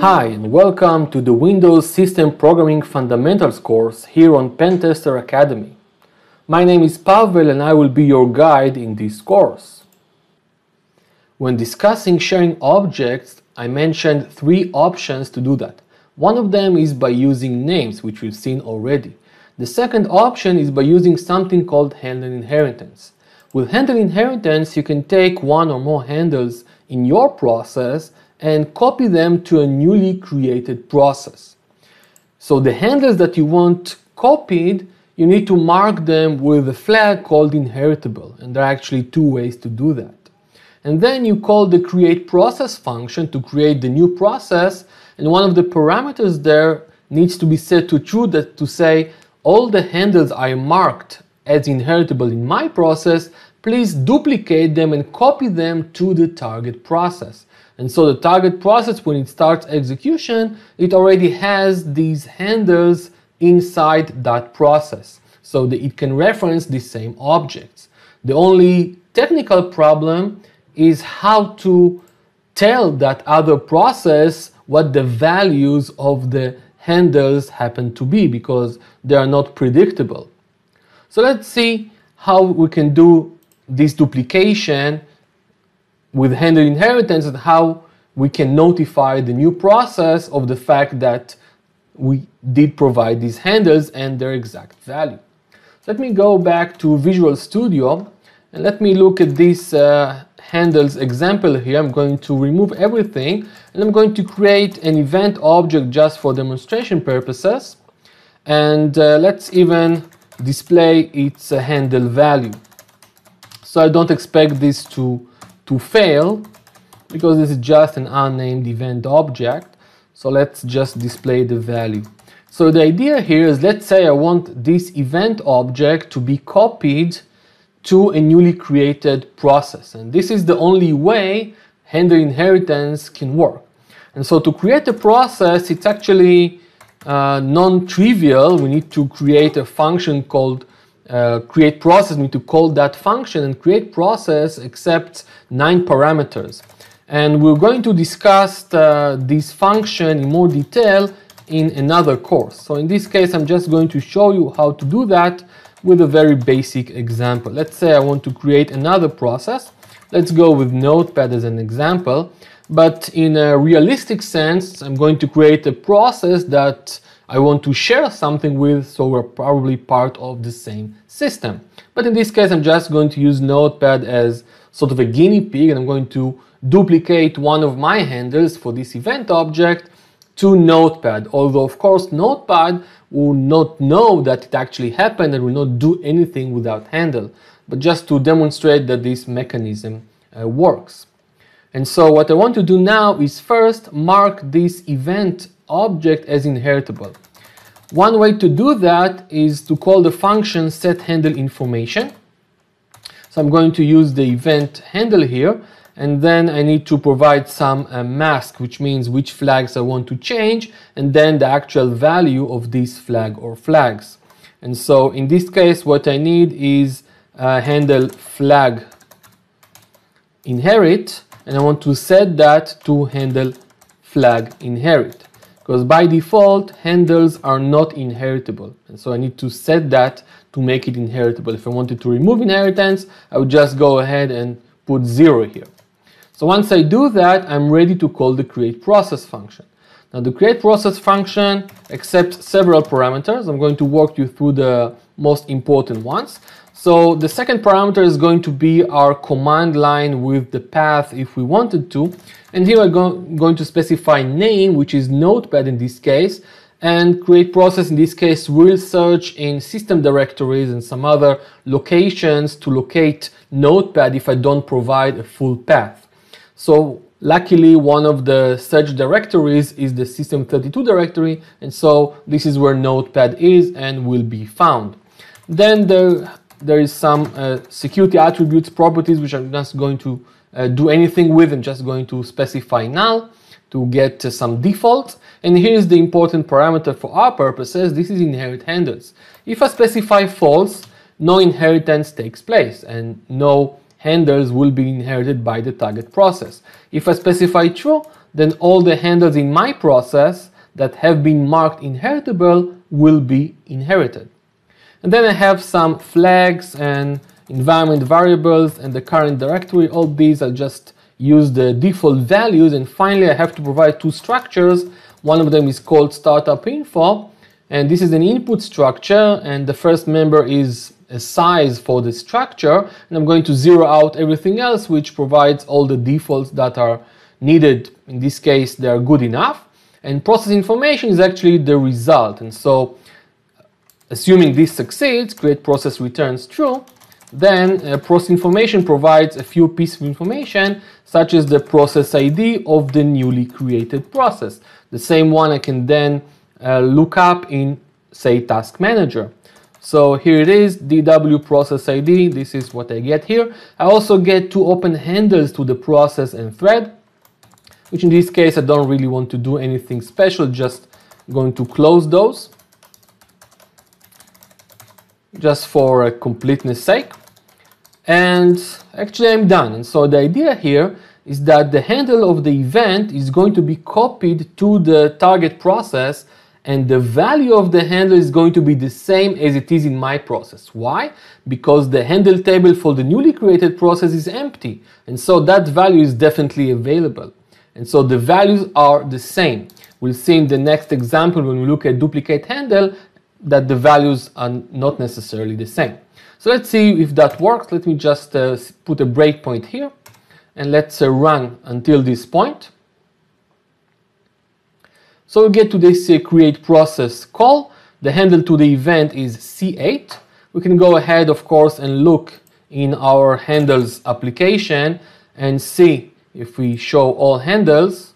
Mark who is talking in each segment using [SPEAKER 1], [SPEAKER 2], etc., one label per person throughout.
[SPEAKER 1] Hi, and welcome to the Windows System Programming Fundamentals course here on Pentester Academy. My name is Pavel and I will be your guide in this course. When discussing sharing objects, I mentioned three options to do that. One of them is by using names, which we've seen already. The second option is by using something called handle inheritance. With handle inheritance, you can take one or more handles in your process and copy them to a newly created process. So the handles that you want copied, you need to mark them with a flag called inheritable. And there are actually two ways to do that. And then you call the create process function to create the new process. And one of the parameters there needs to be set to true that to say all the handles I marked as inheritable in my process, please duplicate them and copy them to the target process. And so the target process, when it starts execution, it already has these handles inside that process so that it can reference the same objects. The only technical problem is how to tell that other process what the values of the handles happen to be because they are not predictable. So let's see how we can do this duplication with handle inheritance and how we can notify the new process of the fact that we did provide these handles and their exact value. Let me go back to Visual Studio and let me look at this uh, handles example here. I'm going to remove everything and I'm going to create an event object just for demonstration purposes. And uh, let's even display its uh, handle value. So I don't expect this to, to fail because this is just an unnamed event object. So let's just display the value. So the idea here is let's say I want this event object to be copied to a newly created process. And this is the only way handle inheritance can work. And so to create a process, it's actually uh, non-trivial. We need to create a function called uh, create process, need to call that function and create process accepts nine parameters. And we're going to discuss uh, this function in more detail in another course. So in this case, I'm just going to show you how to do that with a very basic example. Let's say I want to create another process. Let's go with Notepad as an example. But in a realistic sense, I'm going to create a process that I want to share something with, so we're probably part of the same system. But in this case, I'm just going to use Notepad as sort of a guinea pig, and I'm going to duplicate one of my handles for this event object to Notepad. Although, of course, Notepad will not know that it actually happened and will not do anything without handle, but just to demonstrate that this mechanism uh, works. And so what I want to do now is first mark this event object as inheritable. One way to do that is to call the function setHandleInformation. So I'm going to use the event handle here, and then I need to provide some uh, mask, which means which flags I want to change, and then the actual value of this flag or flags. And so in this case, what I need is uh, handle flag inherit, and I want to set that to handle flag inherit because by default handles are not inheritable and so I need to set that to make it inheritable. If I wanted to remove inheritance I would just go ahead and put zero here. So once I do that I'm ready to call the create process function. Now the create process function accepts several parameters. I'm going to walk you through the most important ones. So the second parameter is going to be our command line with the path if we wanted to. And here I'm go going to specify name, which is notepad in this case, and create process in this case will search in system directories and some other locations to locate notepad if I don't provide a full path. So luckily one of the search directories is the system32 directory and so this is where notepad is and will be found. Then there, there is some uh, security attributes properties which I'm just going to uh, do anything with. I'm just going to specify null to get uh, some defaults. And here's the important parameter for our purposes. This is inherit handles. If I specify false, no inheritance takes place and no handles will be inherited by the target process. If I specify true, then all the handles in my process that have been marked inheritable will be inherited. And then I have some flags and environment variables and the current directory. All these are just use the default values. And finally, I have to provide two structures. One of them is called startup info. And this is an input structure. And the first member is a size for the structure. And I'm going to zero out everything else, which provides all the defaults that are needed. In this case, they are good enough. And process information is actually the result. And so assuming this succeeds, create process returns true, then uh, process information provides a few pieces of information, such as the process ID of the newly created process. The same one I can then uh, look up in, say, Task Manager. So here it is, DW process ID, this is what I get here. I also get two open handles to the process and thread, which in this case I don't really want to do anything special, just going to close those just for completeness sake. And actually I'm done. And so the idea here is that the handle of the event is going to be copied to the target process and the value of the handle is going to be the same as it is in my process. Why? Because the handle table for the newly created process is empty. And so that value is definitely available. And so the values are the same. We'll see in the next example when we look at duplicate handle that the values are not necessarily the same. So let's see if that works. Let me just uh, put a breakpoint here and let's uh, run until this point. So we get to this uh, create process call. The handle to the event is C8. We can go ahead, of course, and look in our handles application and see if we show all handles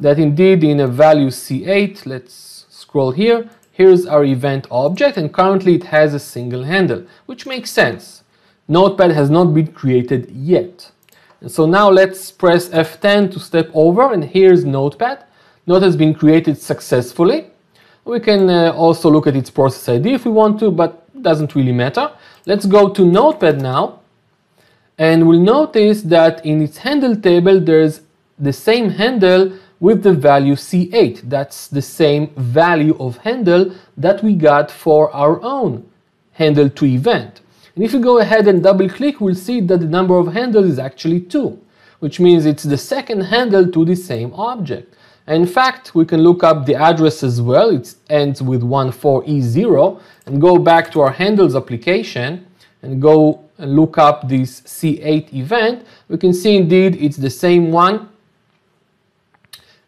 [SPEAKER 1] that indeed in a value C8, let's scroll here, Here's our event object and currently it has a single handle, which makes sense. Notepad has not been created yet. And so now let's press F10 to step over and here's Notepad. Note has been created successfully. We can uh, also look at its process ID if we want to, but doesn't really matter. Let's go to Notepad now and we'll notice that in its handle table there's the same handle with the value C8. That's the same value of handle that we got for our own handle to event. And if we go ahead and double click, we'll see that the number of handles is actually 2, which means it's the second handle to the same object. And in fact, we can look up the address as well. It ends with 14E0 and go back to our handles application and go and look up this C8 event. We can see indeed it's the same one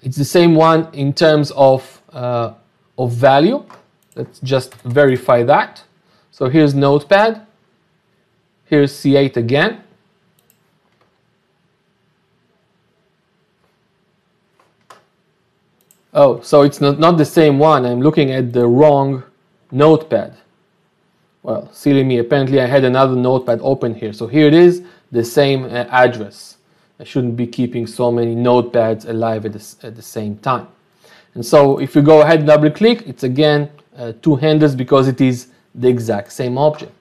[SPEAKER 1] it's the same one in terms of, uh, of value. Let's just verify that. So here's Notepad. Here's C8 again. Oh, so it's not, not the same one. I'm looking at the wrong notepad. Well, silly me. Apparently I had another notepad open here. So here it is, the same uh, address. I shouldn't be keeping so many notepads alive at the, at the same time. And so if you go ahead and double click, it's again uh, two handles because it is the exact same object.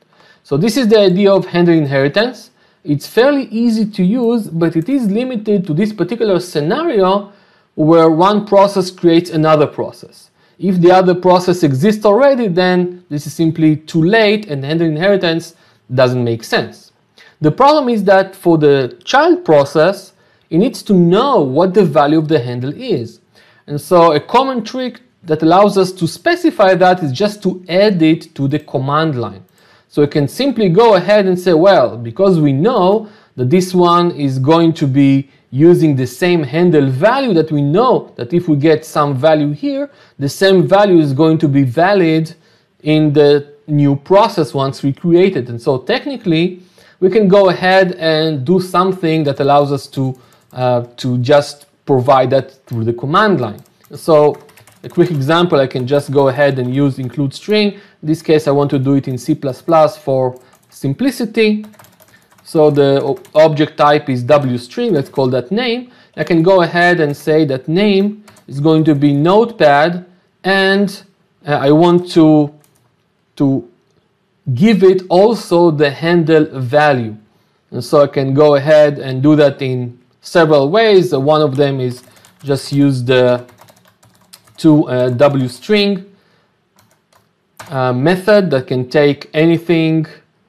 [SPEAKER 1] So this is the idea of handle inheritance. It's fairly easy to use, but it is limited to this particular scenario where one process creates another process. If the other process exists already, then this is simply too late and handle inheritance doesn't make sense. The problem is that for the child process, it needs to know what the value of the handle is. And so a common trick that allows us to specify that is just to add it to the command line. So we can simply go ahead and say, well, because we know that this one is going to be using the same handle value that we know that if we get some value here, the same value is going to be valid in the new process once we create it. And so technically, we can go ahead and do something that allows us to, uh, to just provide that through the command line. So a quick example, I can just go ahead and use include string. In this case, I want to do it in C++ for simplicity. So the object type is wstring, let's call that name. I can go ahead and say that name is going to be notepad and uh, I want to, to give it also the handle value. And so I can go ahead and do that in several ways. One of them is just use the to uh, W string uh, method that can take anything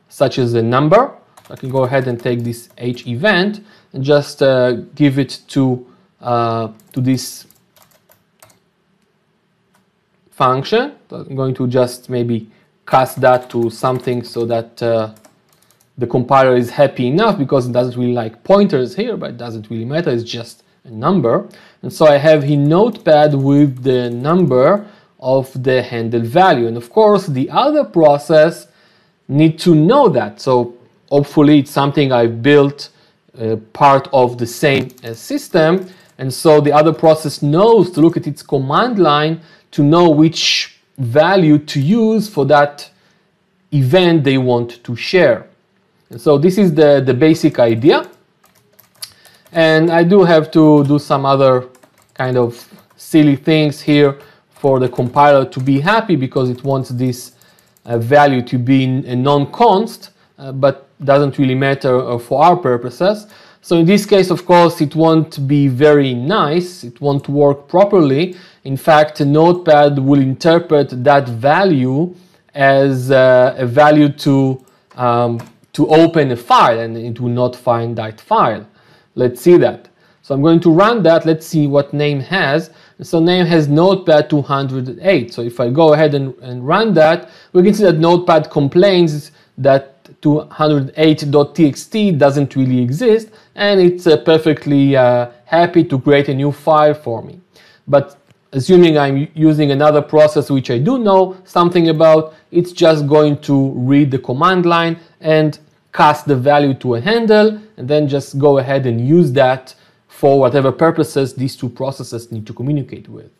[SPEAKER 1] such as a number. I can go ahead and take this H event and just uh, give it to, uh, to this function. So I'm going to just maybe cast that to something so that uh, the compiler is happy enough because it doesn't really like pointers here, but it doesn't really matter. It's just a number. And so I have here notepad with the number of the handle value. And of course, the other process need to know that. So hopefully it's something I've built uh, part of the same uh, system. And so the other process knows to look at its command line to know which value to use for that event they want to share. And so this is the, the basic idea. And I do have to do some other kind of silly things here for the compiler to be happy because it wants this uh, value to be a non-const, uh, but doesn't really matter uh, for our purposes. So in this case, of course, it won't be very nice. It won't work properly. In fact, Notepad will interpret that value as uh, a value to, um, to open a file and it will not find that file. Let's see that. So I'm going to run that. Let's see what name has. So name has notepad 208. So if I go ahead and, and run that, we can see that notepad complains that 208.txt doesn't really exist and it's uh, perfectly uh, happy to create a new file for me. But assuming I'm using another process which I do know something about, it's just going to read the command line and cast the value to a handle and then just go ahead and use that for whatever purposes these two processes need to communicate with.